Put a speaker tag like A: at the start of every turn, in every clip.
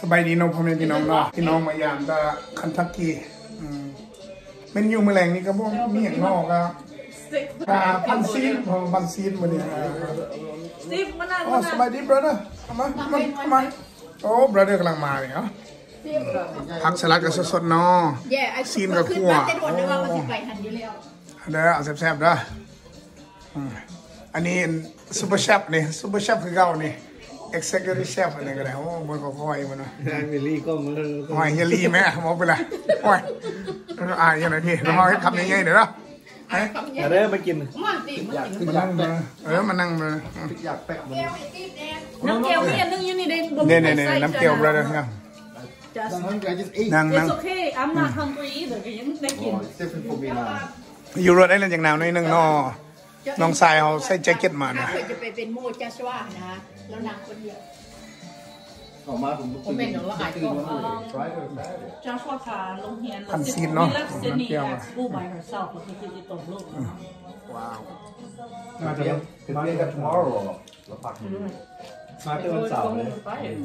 A: สบายดีเน้องพ่อแม่พี่น้องเนาะพี่น้องมายามตะคันทักกี้อืมเป็นอยู่เมื่อแรงนี่ก็บ่มีอย่างนอกครับอ่าพันซีนพอพันซีนมาเนี่ยอ่า
B: Steve, mana
A: อ๋อสบายดี brother เอามาเอามาเอามาโอ้ brother กำลังมาเลยเหรอผักสลัดกับสดๆเนาะ
C: แย่ไอ้
A: ซีนกับคั่ว
C: ขึ้นมาแต่โดนนึกว่ามันสิไปทันอยู่แล้ว
A: เด้อเอาแซ่บๆเด้ออืมอันนี้ซูเปอร์เชฟนี่ซูเปอร์เชฟคือเก่านี่ executive chef อะไรก็ได้โอ้มันก็ค่อยมันเนาะ
D: ได้เมลี่ก็มา
A: หอยเฮยลีไหมอะมองไปเลยหอยอ่าอย่างไรพี่เราหอยทำยังไงเดี๋ยวเนาะเอ้ย
D: เริ่มมากิน
C: มันสิมันสิ
A: มานั่งมาเออมานั่งมา
D: อยากแปะมัน
C: แก้วไอ้ติ๊บแดง
B: Nang kêu ni nang yun ni din.
A: เนี่ยเนี่ยเนี่ยน้ำเกลียวเราเลยครับ
B: Just
D: นั่งใจจะอีก
A: นั่งนั่ง
B: It's okay. I'm not hungry either. Kaya yung
D: อ๋อ
B: nakin.
D: เซฟเป็นโฟมีนา
A: อยู่รถได้เลยจากหนาวหนิดนึงเนาะน้องชายเขาใส่แจ็คเก็ตมา
C: ถ้า
A: นะ
C: เกิดจะไปเป็นโมจัสว่านะ แล้วนางคนเดียว
D: ออกมาผม
C: ผมเป็นหนูว่าอายก่อน
B: Joshua pa long hian.
A: Pansit, no?
B: She left Sydney
A: Pansit.
B: at school by herself. Kasi hindi ito look.
A: ว้าว
D: มาเรียนมาเรียนกับ tomorrow เราปักมาเจอวันเสาร์เลย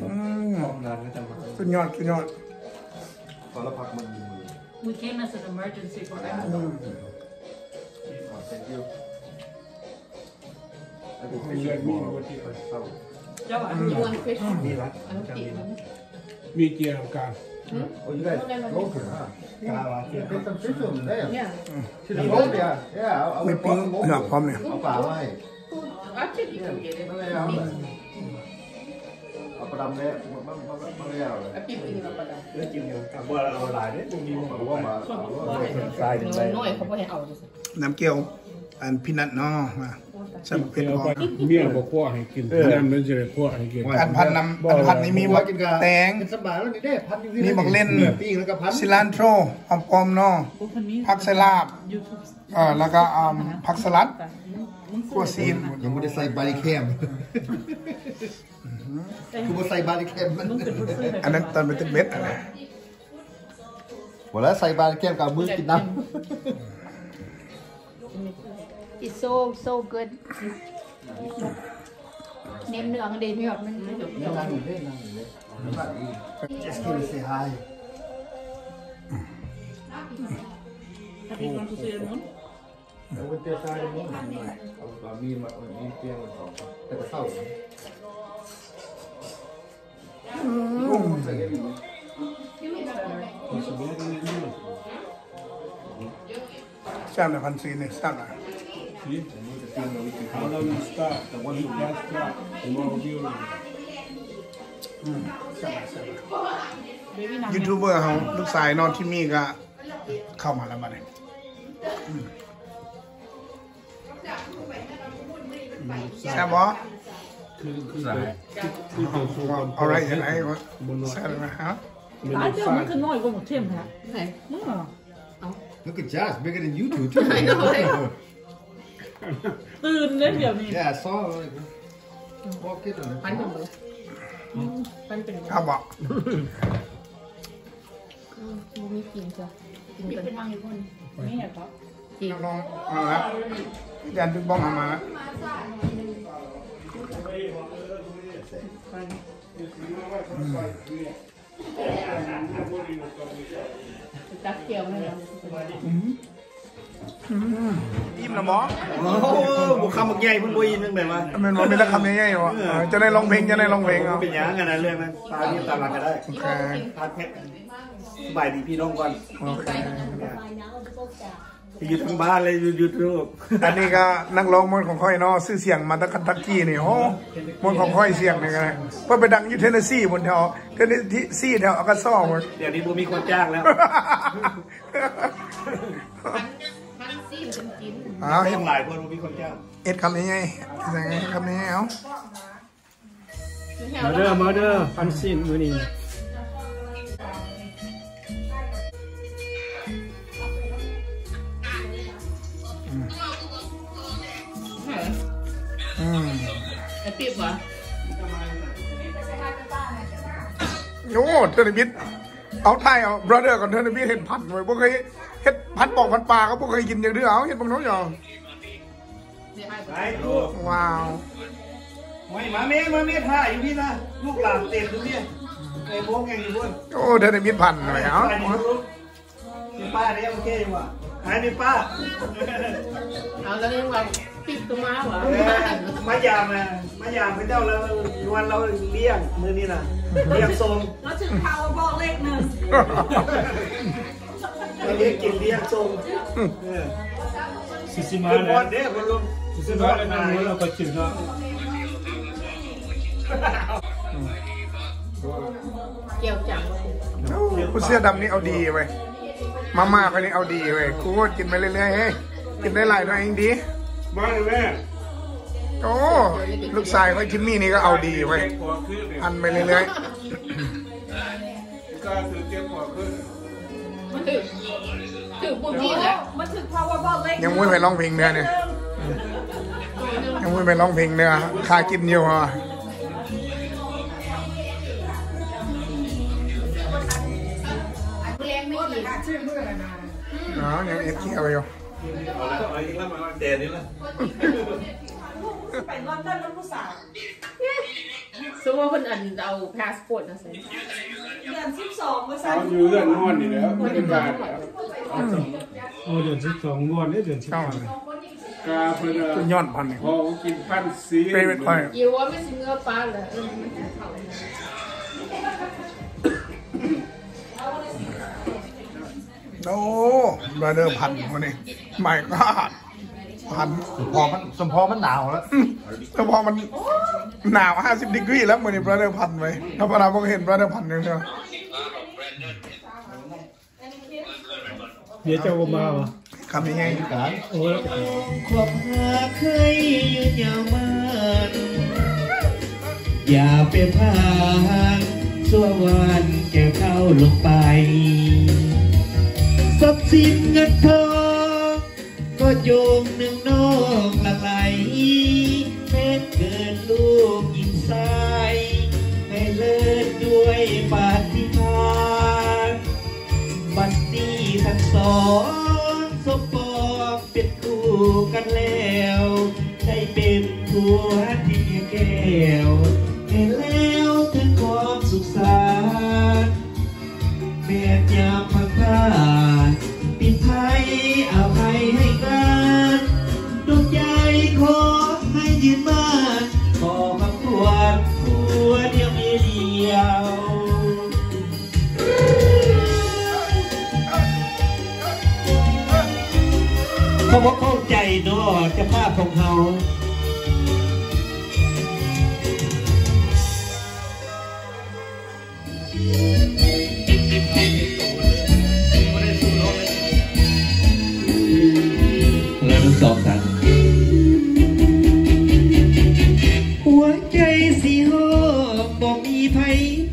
A: อืม
D: นานก็จะมา
A: สุดยอดสุดยอด
D: ตอนเราพักมันมือ
B: We came as an emergency for
A: อื
B: Emma.
A: ม
D: thank you ไอ้ผมไม่เชื่อมีวันที่ไปเศร้า
B: Jowa.
C: ยวนฟิช
D: นี่รัก
C: อันนั้นติดมัน
E: มีเกียร์การ
D: โอ้ยได้โลกเหรอกาวาเทียเป็นตัมฟิชผมได้
C: เนี่ย
D: ชื่อโลกเนี่ยเนี่ยเอาเอา
A: ไม่ปิ้งเผือกพร้ อมเนี่ย
D: เอาป่าไว้
C: อาชีพอีกอย่างเดียว
D: ไม่ได้เอาเอาประดำเนี่ยมันมันมันไม่ได้เอาเลย
C: อาชีพอีกอย่างประดับ
D: เรื่องจริงเนี่ยว่าเราหลาย เนี่ยตรบ้างไป
C: น้อยเขาไม่ให้เอาเลย
A: น้ำเกลียวอันพีนัทเนาะมาใส่เผ็ด
E: เดี๋ยว
A: พร้อ
E: ไป
A: ม
E: เมียบอกขั้วให้กินน้ำนั่นจะได้ขั้วให้กิน
A: อันพันน้ำอันพันนี้มีบักแตง
D: สบายแล้วนี่ได้พันอยู่ที่
A: มีบักเล่น
D: ปิ้งแล้วก็พัน
A: ซิลันโทรหอมปอมนาะผักไซลาบ
B: YouTube.
A: เอ่อแล้วก็อ่าผักสลัดกัวซีน
D: ยังไม่ได้ใส่บาริแคมคือว่าใส่บาริแคมมัน
A: อันนั้นตอนเป็นเม็ดอะไร
D: หมดแล้วใส่บาริแคมกับมือกินน้ำ
C: It's so so good เนมเนื้อเดนไม่หยอดมันำ
D: นั่งอยู่ได้นั่งอยู่ได้ just give me say hi
B: Happy want to see the moon?
D: แล้ววันเจ้าชายนี่เอามีมามีเตียงสองแต่ก็เศร้า
A: แซ่บนะพันซีน เนี่ยแซ่บนะ
E: How long you start the one who does start the more view
A: ยูทูบเบอร์เขาลูกชายนอนที่มีก็ เข้ามาแล้วมาเนี่ยแซ่บบ่
E: คือคือคือตัวสูง
A: เอาอะไรอย่างไรวะแซ่บไหมฮะ
B: I feel man kan noy go mot Tim här.
C: ไหน
B: Ja.
D: Look at Jazz bigger than you two too
C: I know, right?
B: ตื่นเลยเดี๋ยวนี้
D: yeah I saw like walk it
C: พันถึงเลยพันเป็น
A: ข้าวบ่
C: มีกินจ้ะกินกันเป็นบางคน
B: นี่ครับ
A: น้องๆมาแล้วยันบิ๊กบ้องเอามาแล้ว
C: จักเกี่ยวเลย
A: อิ่มนะบ่
D: โอ้บุคคำบักใหญ่เพิ่งบุยนึงแบบว่า
A: มันมันไม่ได้คำง่ายๆวะเออจะได้ร้องเพลงจะได้ร้องเพลงเอา
D: เป็นยังกันนะเรื่องนั้นตามนี้ตามหลักก็ได้
A: โอเค
D: พักแค่สบายดีพี่น้องก่อน
A: โอเค
D: อยู่ทั้งบ้านเลยอยู่ยูทูบ
A: อันนี้ก็นักร้องมนต์ของค่อยเนาะซื้อเสียงมาตั้งคันทักกี้นี่โอ้มนต์ของค่อยเสียงนี่ไงเพื่อไปดังอยู่เทนเนสซีบนแถวเทนเนสซีแถวอากาซ่อหมด
D: เดี๋ยวนี้บูมีคนจ้างแล้ว
C: พันซี่เป็นกิน
A: อ้าว
D: ต้
A: เห็
D: อนงหลายคนบูมีคนจ้าง
A: เอ็ดคำนี้ไงยังไงคำนี้ไงเอ้า
E: มาเด้อมาเด้อพันสินมือนี้
A: อืม
C: ไอ้ปิ๊บวะ
A: โอ้เทนบิทเอาไทยเอาบราเดอร์ก่อนเทนบิทเห็นพันไว้พวกเคย เห็ดพันปอกพันปลาก็พวกเคยกินอย่างเดียวเอาเห็ดบางน้องอย่าง
D: ไอ้ลูก
A: ว้าว
D: ไม่มาเมฆมาเมฆท่าอยู่พี่นะลูกหลานเต็มดูเนี่ยไอ้โบ๊กยังอยู่พุ่น
A: โอ้เธอได้มิตรพันหน่อยเอ้า
D: มีป้าได้โอเคว่ะหายมีป้า
C: เอาแล้วนี่ว่าปิดตัวมาเหรอ
D: มายามนะมายามพระเจ้าแล้วนวลเราเลี้ยงมือนี่นะเลี้ยงทรง
B: แล้วถึงพาวบอกเลขหนึ่ง
D: เลี้ยงกินเลี้ยงทรงเออ
E: ซิซิมา
D: เป็นบอ
E: นะ
D: ลเด้อคุณลุง
E: ซิซิมาแล้วนั่งหัวเราก็กินเนาะ
C: เกี่ยวจังว่า
A: โอ้ผู้เสื้อดำนี่เอาดีเว้ยมาม่าคนนี้เอาดีเว้ยกูก็กินไปเรื่อยๆเฮ้ยกินได้หลายหน่อยเองดี
E: บ้านแม่
A: โอ้ลูกชายเขาจิมมี่นี่ก็เอาดีเว้ย
E: หัวขึ้นเลย
A: อันไปเรื่อย
E: ก็คือเจ็บหัวขึ้น
C: มันถือถือปุ่มที่แล้ว
B: มันถึงพาวบอกเลข
A: ๆยังไม่ไปร้องเพลงเนื้อเนี่ยยังไม่ไปร้องเพลงเนื้อค่ากินอยู่ฮะ
C: แรงไม่กี่
A: อ๋อยังเอ็ดเคียวอยู่
D: เอาละเอาอีกแล้วมาเดนนี่ละ
B: ไปลอนดอนแล้วผู้สาว
C: สมมติว่าคนอันเอาพาสปอร์ตนะสิ
B: เดือนสิบสองเมื่อสา
E: เอา
B: ม
E: อยู่เรื่องนอนนี่แล้วบรรยากาศโอ้เดือนสิบสองงวดนี่เดือนสิบ
A: เจ้า
E: สองกาเพื่อน
A: จุดยอดพันหนึ่ง
E: พอกินพันซี
A: เปรตไป
C: อยู่ว่าไม่สิเงือปลาเลยเออมันจะเข้าเลย
A: โอ้บราเดอร์พันวันนี้ไม่ก็ พัน
D: พอมันสมพอมันหนาวแล้ว
A: แต่พอมันหนาวห้าสิบดีกรีแล้ววันนี้บราเดอร์พันไว้ถ้าพวกเราพวกเห็นบราเดอร์พันอย่างเดียว
E: เดี๋ยวจะมาวะ
A: คำนี้ไง
E: โอ้ย
F: ความรักเคยยืนยาวมันอย่าเป็นผ่านสัววันแก่เข้าลงไปทรัพย์สินเงินทอง ก็โยงหนึ่งน้องหละไหลแม้นเกินลูกหญิงสายให้เลิศด้วยปาฏิหาริย์บัดนี้ทั้งสองสมปองเป็นคู่กันแล้ว ได้เป็นผัวที่แก้วเห็นแล้ว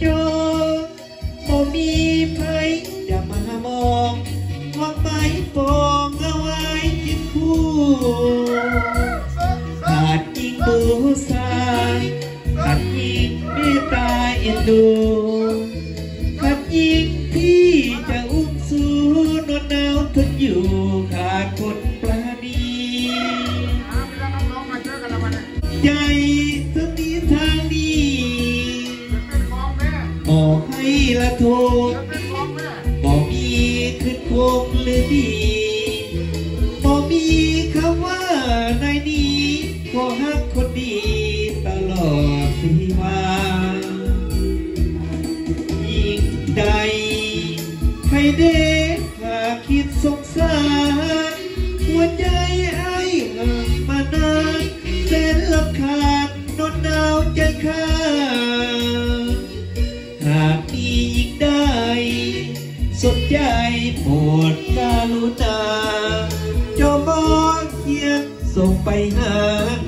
F: จองบอกมีไผจะมามองมองไม้ฟองเอาไว้กินคู่ขาดยิงบูสาขาดยิงเมตตาเอ็นดู ละโทษบอกมีขึ้นคงหรือดี สนใจปรดการุณาจอมอเขียนส่งไปหา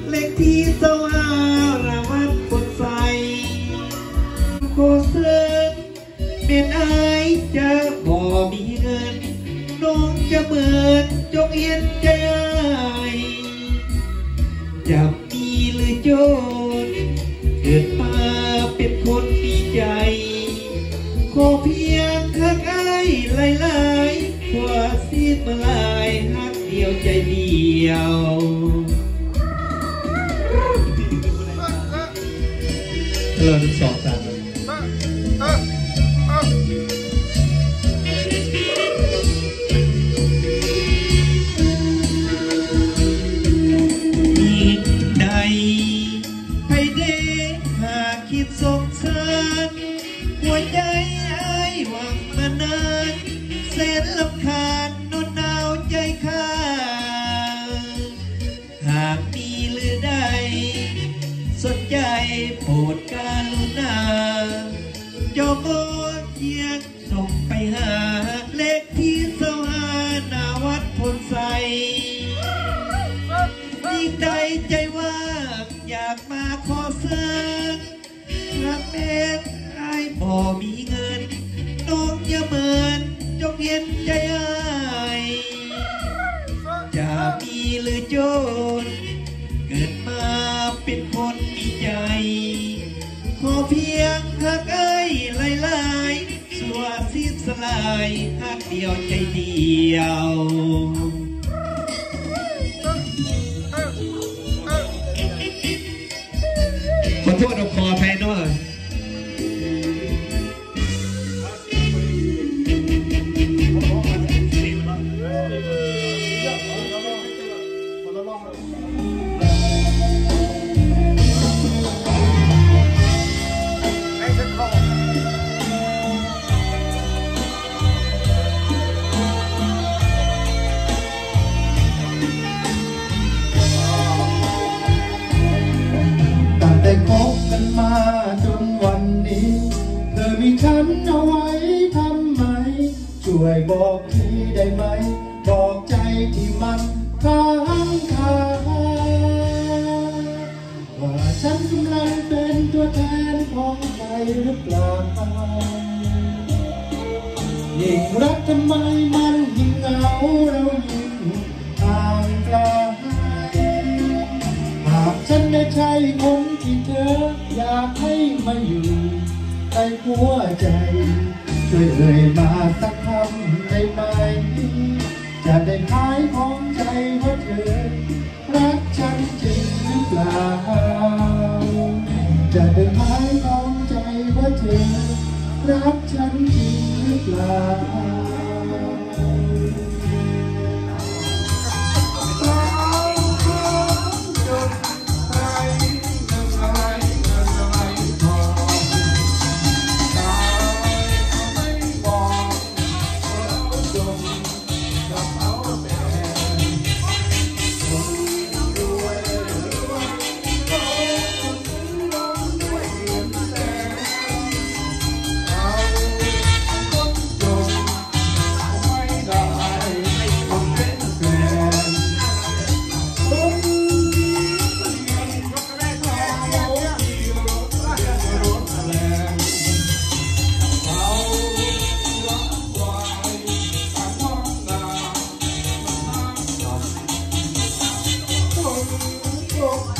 F: เลขที่เจ้าหารวัดกดใสโคเซินเป็นไอจะบ่มีเงิน น้องจะเหมือนจงเห็นใจอายจะมีหรือโจายหลายๆกว่าสิ้นมาลายหักเดียวใจเดียว หรือโจรเกิดมาเป็นคนมีใจ ขอเพียงหักเอ้ยลายลายสัวสิ้นสลายหักเดียวใจเดียวขอโทษเราขออภัยหน่อย
G: ตั้งแต่คบกันมาจนวันนี้ เธอมีฉันเอาไว้ทำไม ช่วยบอกทีได้ไหม บอกใจที่มัน หรือเปล่ายิ่งรักทำไมมันยิ่งเหงาเรายิ่งห่างไกลหากฉันไม่ใช่คนที่เธอ อยากให้มาอยู่ในหัวใจช่วยเอ่ยมาสักคำได้ไหมจะได้หายของใจว่าเธอ รักฉันจริงหรือเปล่า รักฉันจริงหรือเปล่า
H: people